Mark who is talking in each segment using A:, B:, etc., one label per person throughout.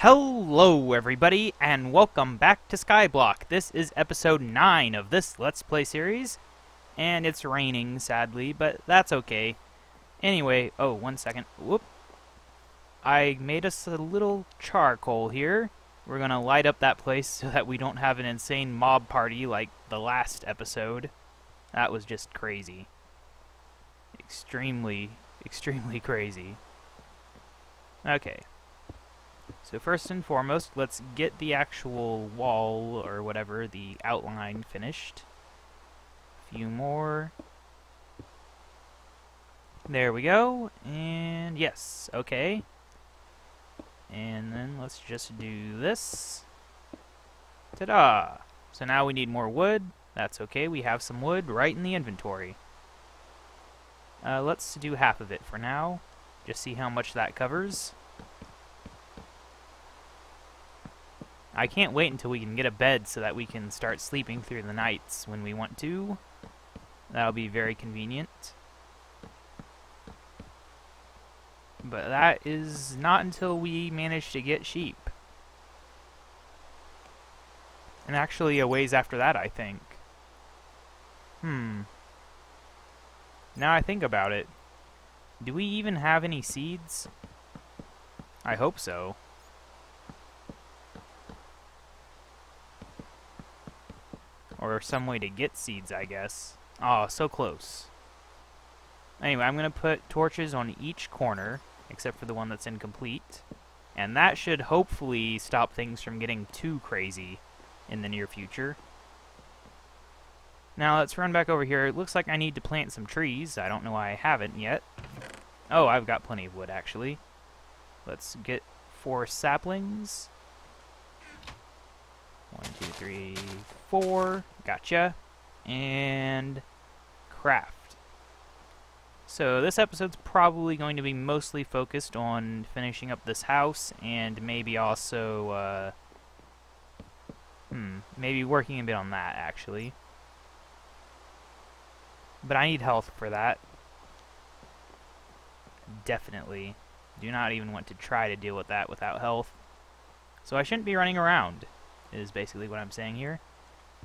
A: Hello everybody and welcome back to Skyblock. This is episode 9 of this Let's Play series. And it's raining, sadly, but that's okay. Anyway, oh, one second. Whoop. I made us a little charcoal here. We're gonna light up that place so that we don't have an insane mob party like the last episode. That was just crazy. Extremely, extremely crazy. Okay, so first and foremost, let's get the actual wall, or whatever, the outline finished. A few more. There we go, and yes, okay. And then let's just do this. Ta-da! So now we need more wood. That's okay, we have some wood right in the inventory. Uh, let's do half of it for now. Just see how much that covers. I can't wait until we can get a bed so that we can start sleeping through the nights when we want to. That'll be very convenient. But that is not until we manage to get sheep. And actually a ways after that, I think. Hmm. Now I think about it. Do we even have any seeds? I hope so. some way to get seeds, I guess. Oh, so close. Anyway, I'm going to put torches on each corner, except for the one that's incomplete. And that should hopefully stop things from getting too crazy in the near future. Now let's run back over here. It looks like I need to plant some trees. I don't know why I haven't yet. Oh, I've got plenty of wood, actually. Let's get four saplings. One, two, three, four. Gotcha. And craft. So this episode's probably going to be mostly focused on finishing up this house and maybe also, uh, hmm, maybe working a bit on that, actually. But I need health for that. Definitely. Do not even want to try to deal with that without health. So I shouldn't be running around, is basically what I'm saying here.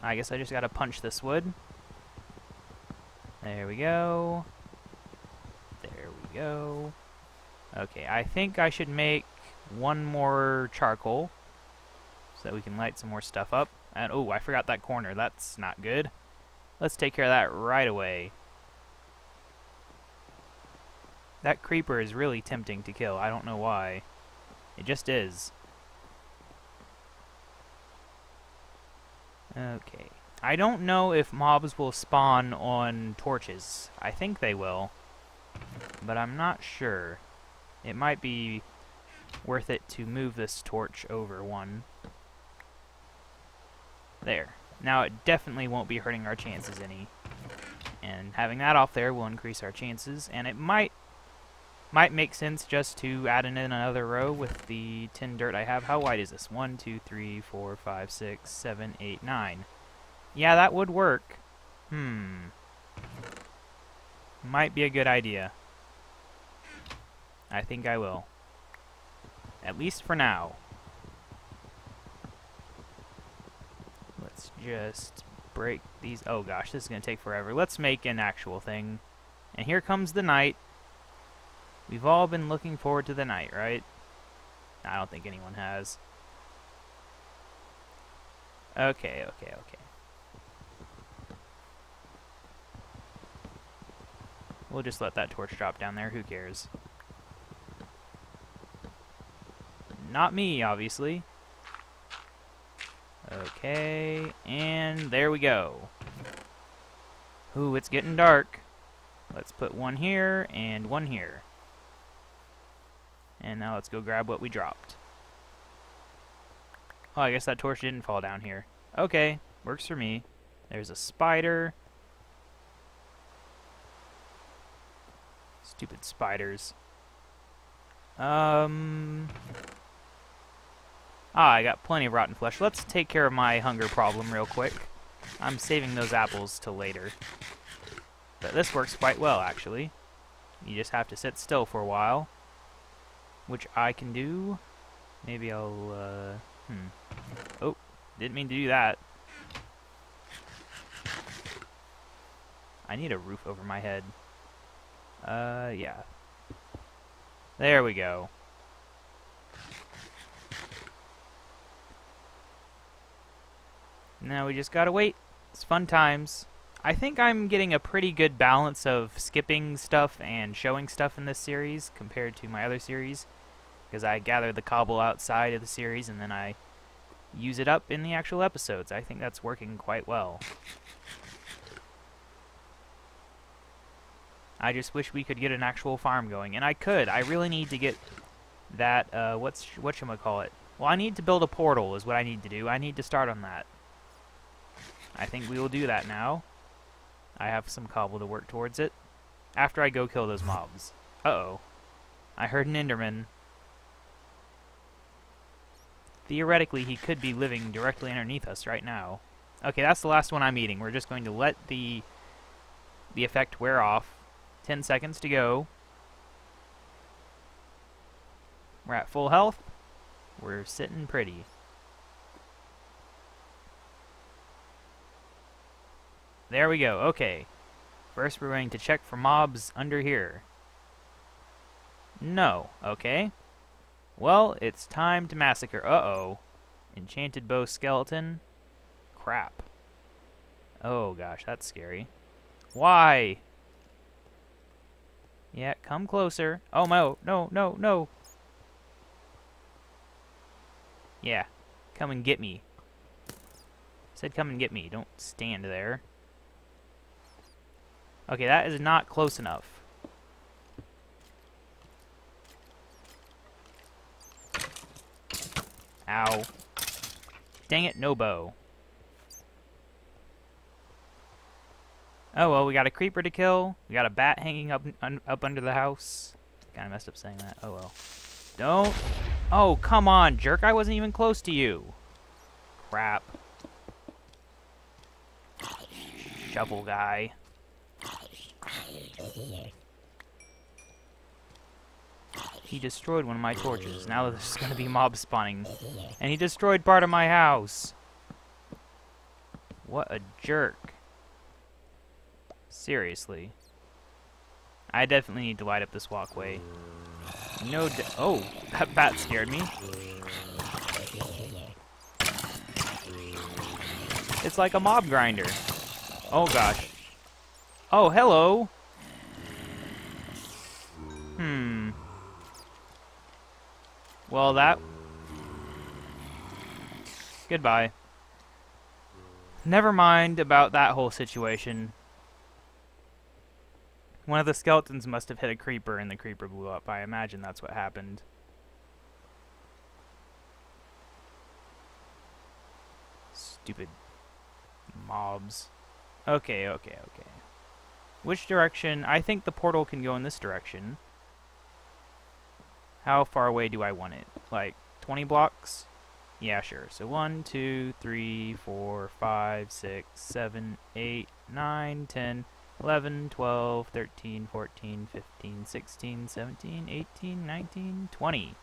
A: I guess I just gotta punch this wood. There we go. There we go. Okay, I think I should make one more charcoal so that we can light some more stuff up. And oh, I forgot that corner. That's not good. Let's take care of that right away. That creeper is really tempting to kill. I don't know why. It just is. Okay. I don't know if mobs will spawn on torches. I think they will. But I'm not sure. It might be worth it to move this torch over one. There. Now it definitely won't be hurting our chances any. And having that off there will increase our chances, and it might might make sense just to add in another row with the 10 dirt I have. How wide is this? 1, 2, 3, 4, 5, 6, 7, 8, 9. Yeah, that would work. Hmm. Might be a good idea. I think I will. At least for now. Let's just break these. Oh gosh, this is going to take forever. Let's make an actual thing. And here comes the night. We've all been looking forward to the night, right? I don't think anyone has. Okay, okay, okay. We'll just let that torch drop down there, who cares? Not me, obviously. Okay, and there we go. Ooh, it's getting dark. Let's put one here and one here. And now let's go grab what we dropped. Oh, I guess that torch didn't fall down here. Okay, works for me. There's a spider. Stupid spiders. Um... Ah, I got plenty of rotten flesh. Let's take care of my hunger problem real quick. I'm saving those apples till later. But this works quite well, actually. You just have to sit still for a while which I can do. Maybe I'll, uh, hmm. Oh, didn't mean to do that. I need a roof over my head. Uh, yeah. There we go. Now we just gotta wait. It's fun times. I think I'm getting a pretty good balance of skipping stuff and showing stuff in this series compared to my other series, because I gather the cobble outside of the series and then I use it up in the actual episodes. I think that's working quite well. I just wish we could get an actual farm going, and I could. I really need to get that, uh, what's, whatchamacallit? Well, I need to build a portal is what I need to do. I need to start on that. I think we will do that now. I have some cobble to work towards it. After I go kill those mobs. Uh-oh. I heard an Enderman. Theoretically, he could be living directly underneath us right now. Okay, that's the last one I'm eating. We're just going to let the the effect wear off. 10 seconds to go. We're at full health. We're sitting pretty. There we go, okay. First we're going to check for mobs under here. No, okay. Well, it's time to massacre. Uh-oh. Enchanted bow skeleton. Crap. Oh gosh, that's scary. Why? Yeah, come closer. Oh no, no, no, no. Yeah, come and get me. Said come and get me, don't stand there. Okay, that is not close enough. Ow. Dang it, no bow. Oh, well, we got a creeper to kill. We got a bat hanging up un up under the house. Kind of messed up saying that. Oh, well. Don't. Oh, come on, jerk. I wasn't even close to you. Crap. Shovel guy. He destroyed one of my torches. Now there's gonna be mob spawning. And he destroyed part of my house. What a jerk. Seriously. I definitely need to light up this walkway. No Oh, that bat scared me. It's like a mob grinder. Oh gosh. Oh, hello! Hmm. Well, that... Goodbye. Never mind about that whole situation. One of the skeletons must have hit a creeper and the creeper blew up. I imagine that's what happened. Stupid mobs. Okay, okay, okay. Which direction? I think the portal can go in this direction. How far away do I want it? Like 20 blocks? Yeah, sure. So 1, 2, 3, 4, 5, 6, 7, 8, 9, 10, 11, 12, 13, 14, 15, 16, 17, 18, 19, 20.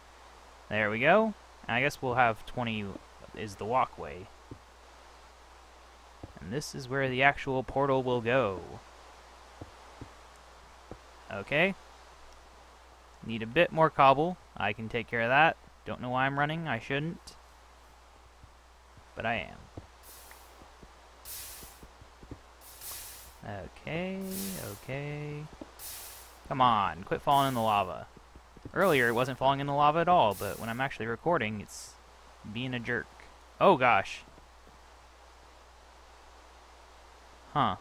A: There we go. And I guess we'll have 20 is the walkway. And this is where the actual portal will go. Okay. Need a bit more cobble. I can take care of that. Don't know why I'm running. I shouldn't. But I am. Okay, okay. Come on, quit falling in the lava. Earlier it wasn't falling in the lava at all, but when I'm actually recording, it's being a jerk. Oh gosh. Huh.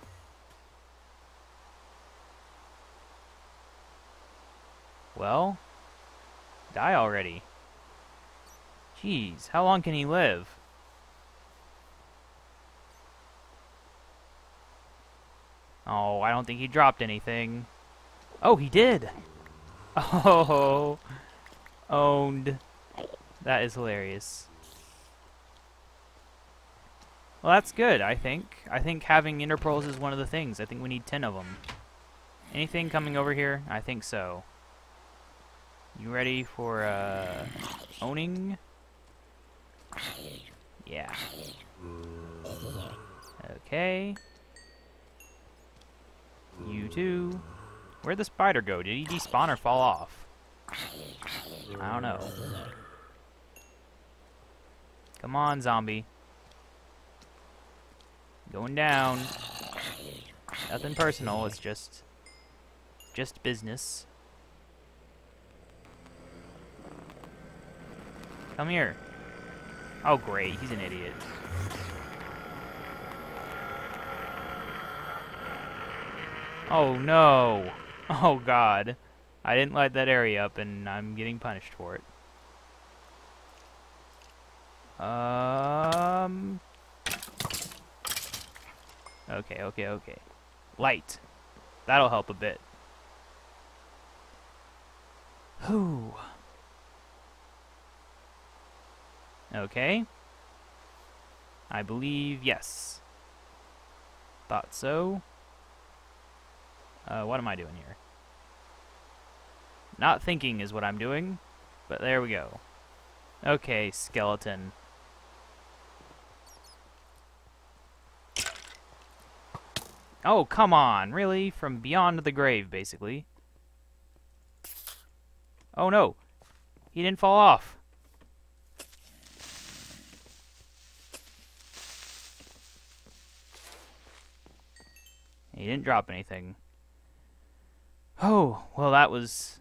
A: Well? Die already. Jeez, how long can he live? Oh, I don't think he dropped anything. Oh, he did! Oh, owned. That is hilarious. Well, that's good, I think. I think having ender pearls is one of the things. I think we need 10 of them. Anything coming over here? I think so. You ready for, uh, owning? Yeah. Okay. You too. Where'd the spider go? Did he despawn or fall off? I don't know. Come on, zombie. Going down. Nothing personal, it's just... Just business. Come here. Oh, great. He's an idiot. Oh, no. Oh, God. I didn't light that area up, and I'm getting punished for it. Um... Okay, okay, okay. Light. That'll help a bit. Whew. Okay. I believe, yes. Thought so. Uh, what am I doing here? Not thinking is what I'm doing, but there we go. Okay, skeleton. Oh, come on, really? From beyond the grave, basically. Oh no! He didn't fall off! He didn't drop anything. Oh, well that was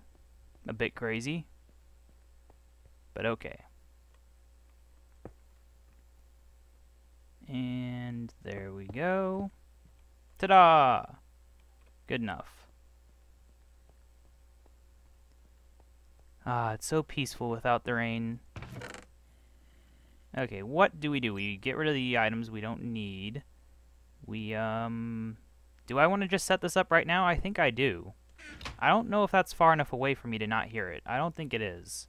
A: a bit crazy. But okay. And there we go. Ta-da! Good enough. Ah, it's so peaceful without the rain. Okay, what do we do? We get rid of the items we don't need. We, um... Do I want to just set this up right now? I think I do. I don't know if that's far enough away for me to not hear it. I don't think it is.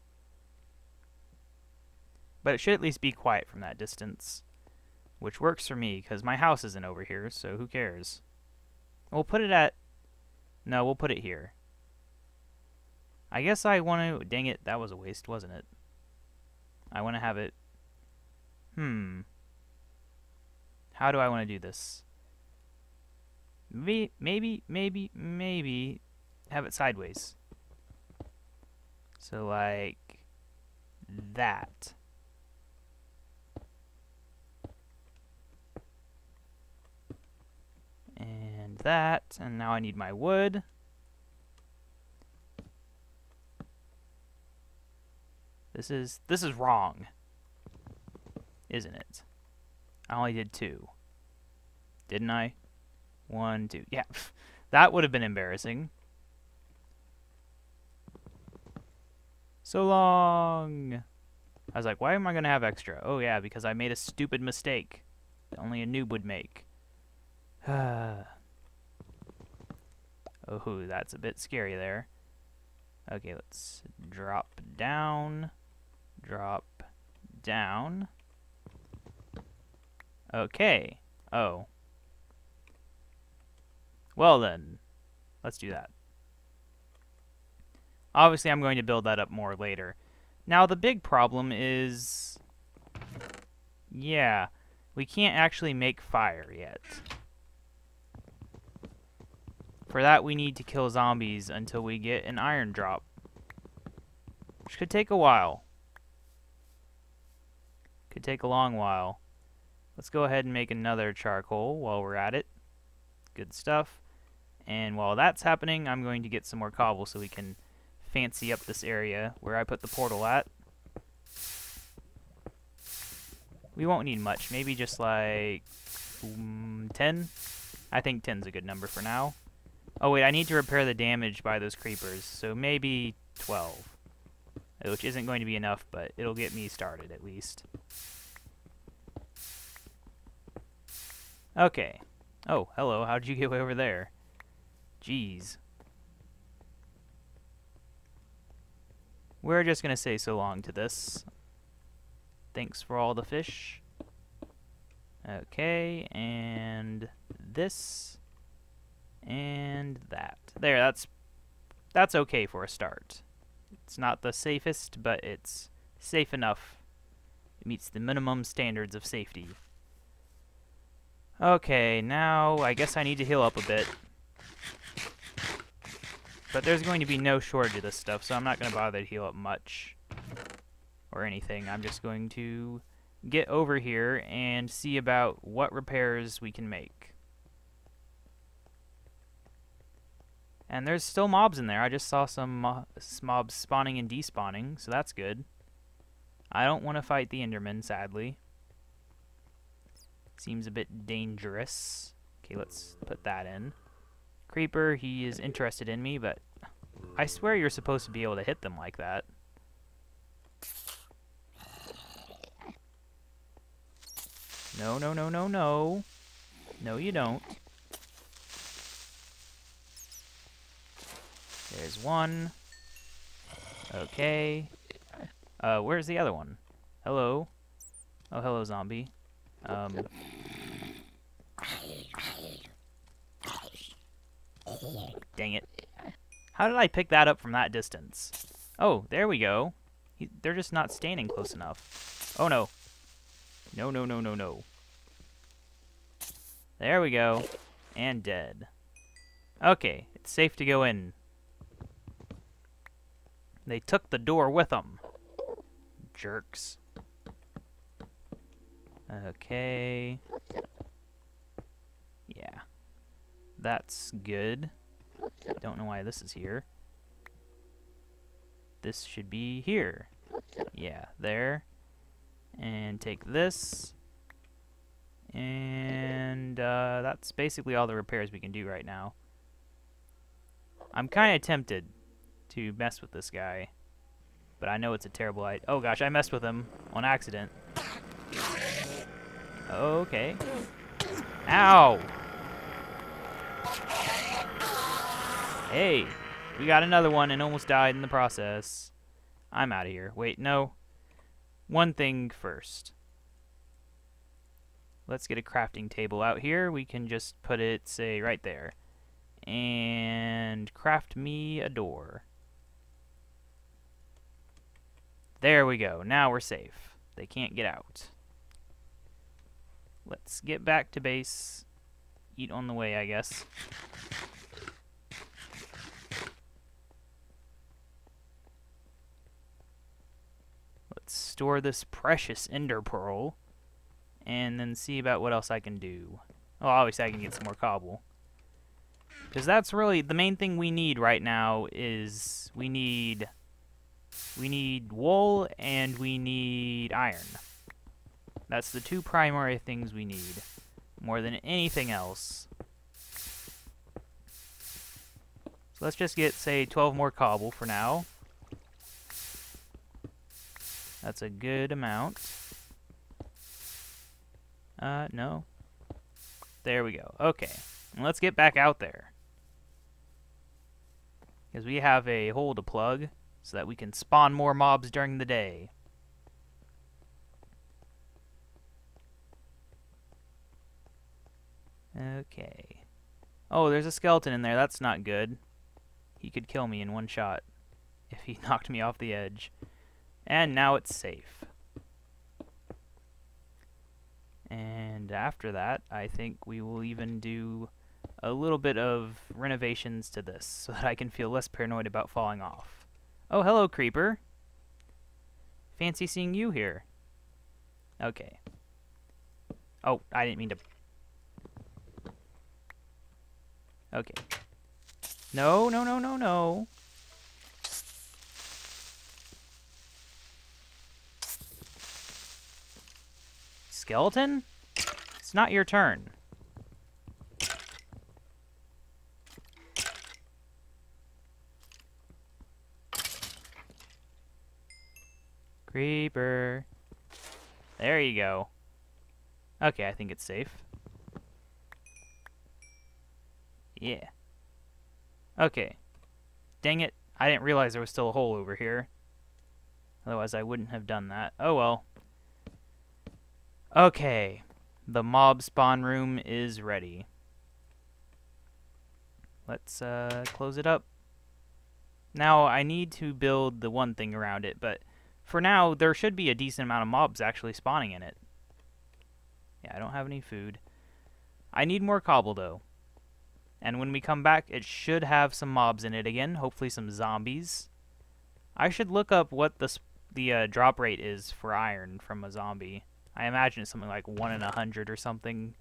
A: But it should at least be quiet from that distance. Which works for me, because my house isn't over here, so who cares? We'll put it at... No, we'll put it here. I guess I want to... Dang it, that was a waste, wasn't it? I want to have it... Hmm. How do I want to do this? Maybe, maybe, maybe, maybe have it sideways. So like that. And that, and now I need my wood. This is, this is wrong, isn't it? I only did two, didn't I? One, two. Yeah, that would have been embarrassing. So long. I was like, why am I going to have extra? Oh, yeah, because I made a stupid mistake. Only a noob would make. oh, that's a bit scary there. Okay, let's drop down. Drop down. Okay. Oh. Well then, let's do that. Obviously, I'm going to build that up more later. Now, the big problem is... Yeah, we can't actually make fire yet. For that, we need to kill zombies until we get an iron drop. Which could take a while. Could take a long while. Let's go ahead and make another charcoal while we're at it. Good stuff. And while that's happening, I'm going to get some more cobble so we can fancy up this area where I put the portal at. We won't need much, maybe just like um, mm, 10? I think 10's a good number for now. Oh wait, I need to repair the damage by those creepers, so maybe 12. Which isn't going to be enough, but it'll get me started at least. Okay. Oh, hello, how'd you get over there? Jeez. We're just going to say so long to this. Thanks for all the fish. Okay, and this, and that. There, that's, that's okay for a start. It's not the safest, but it's safe enough. It meets the minimum standards of safety. Okay, now I guess I need to heal up a bit. But there's going to be no shortage of this stuff, so I'm not going to bother to heal up much or anything. I'm just going to get over here and see about what repairs we can make. And there's still mobs in there. I just saw some mobs spawning and despawning, so that's good. I don't want to fight the Enderman, sadly. Seems a bit dangerous. Okay, let's put that in. Creeper, he is interested in me, but I swear you're supposed to be able to hit them like that. No, no, no, no, no. No, you don't. There's one. Okay. Uh, where's the other one? Hello? Oh, hello, zombie. Um, Dang it. How did I pick that up from that distance? Oh, there we go. He, they're just not standing close enough. Oh no. No, no, no, no, no. There we go. And dead. Okay, it's safe to go in. They took the door with them. Jerks. Okay. Yeah. That's good. Don't know why this is here. This should be here. Yeah, there. And take this. And uh, that's basically all the repairs we can do right now. I'm kind of tempted to mess with this guy. But I know it's a terrible idea. Oh gosh, I messed with him on accident. Okay. Ow! Hey, we got another one and almost died in the process. I'm out of here. Wait, no. One thing first. Let's get a crafting table out here. We can just put it, say, right there. And craft me a door. There we go. Now we're safe. They can't get out. Let's get back to base. Eat on the way, I guess. store this precious ender pearl and then see about what else I can do. Well, obviously I can get some more cobble. Because that's really the main thing we need right now is we need we need wool and we need iron. That's the two primary things we need more than anything else. So let's just get say 12 more cobble for now. That's a good amount. Uh, no. There we go. Okay. let's get back out there. Because we have a hole to plug so that we can spawn more mobs during the day. Okay. Oh, there's a skeleton in there. That's not good. He could kill me in one shot if he knocked me off the edge. And now it's safe. And after that, I think we will even do a little bit of renovations to this so that I can feel less paranoid about falling off. Oh, hello, Creeper. Fancy seeing you here. Okay. Oh, I didn't mean to... Okay. No, no, no, no, no. skeleton? It's not your turn. Creeper. There you go. Okay, I think it's safe. Yeah. Okay. Dang it. I didn't realize there was still a hole over here. Otherwise, I wouldn't have done that. Oh well. Okay, the mob spawn room is ready. Let's uh, close it up. Now, I need to build the one thing around it, but for now, there should be a decent amount of mobs actually spawning in it. Yeah, I don't have any food. I need more cobble, though. And when we come back, it should have some mobs in it again, hopefully some zombies. I should look up what the, the uh, drop rate is for iron from a zombie. I imagine it's something like 1 in a 100 or something.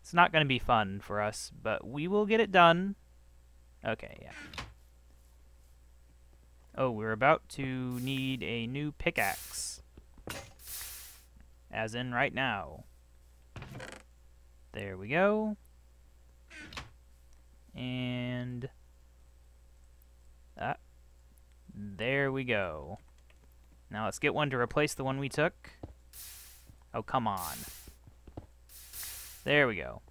A: It's not going to be fun for us, but we will get it done. Okay, yeah. Oh, we're about to need a new pickaxe. As in right now. There we go. And... Ah, there we go. Now let's get one to replace the one we took. Oh, come on. There we go.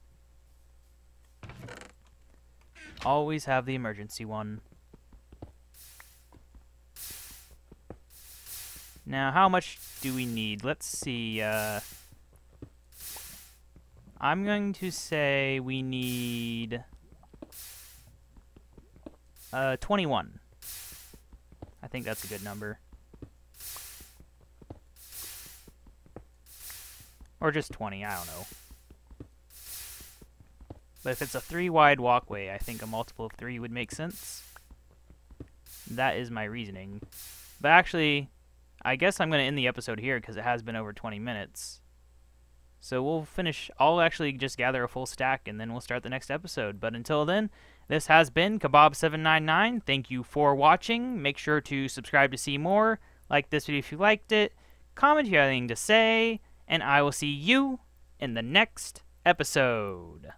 A: Always have the emergency one. Now, how much do we need? Let's see. Uh, I'm going to say we need uh, 21. I think that's a good number. Or just 20, I don't know. But if it's a three wide walkway, I think a multiple of three would make sense. That is my reasoning. But actually, I guess I'm going to end the episode here because it has been over 20 minutes. So we'll finish. I'll actually just gather a full stack and then we'll start the next episode. But until then, this has been KaBob799. Thank you for watching. Make sure to subscribe to see more. Like this video if you liked it. Comment if you have anything to say and I will see you in the next episode.